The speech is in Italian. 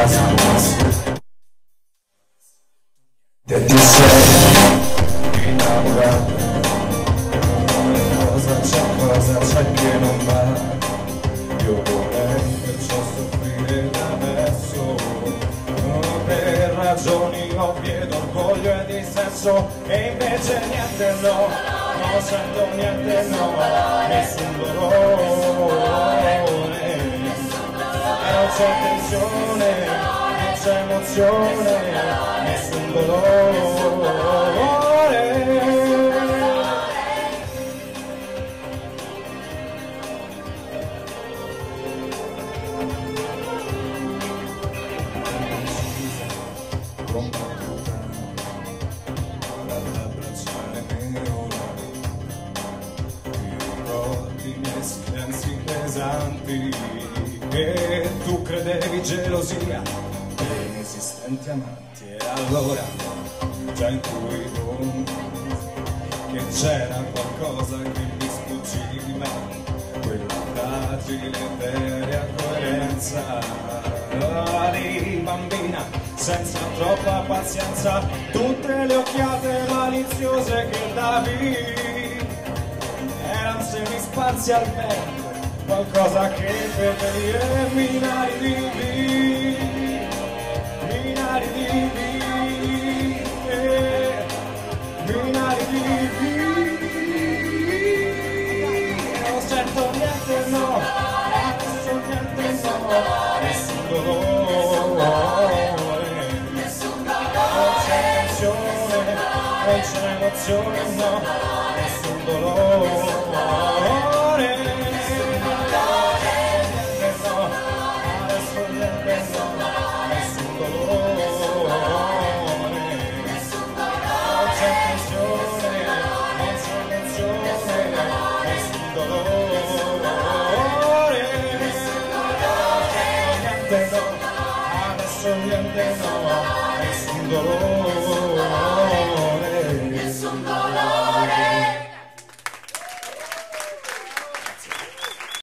that you sei cosa c'è cosa c'è che non va io vorrei perciò soffrire da per ragioni ovvie d'orgoglio e di e invece niente no non sento niente no nessun dolore c'è emozione nessun dolore pesanti che tu credevi gelosia inesistenti amanti e allora già intuivo che c'era qualcosa che mi sfuggiva quella fragile eterea coerenza. Di bambina senza troppa pazienza tutte le occhiate maliziose che davi erano semispazi al vento qualcosa che per venire minari vivi, c'è emozione no, nessun dolore. niente no, adesso niente no, nessun dolore. Lord.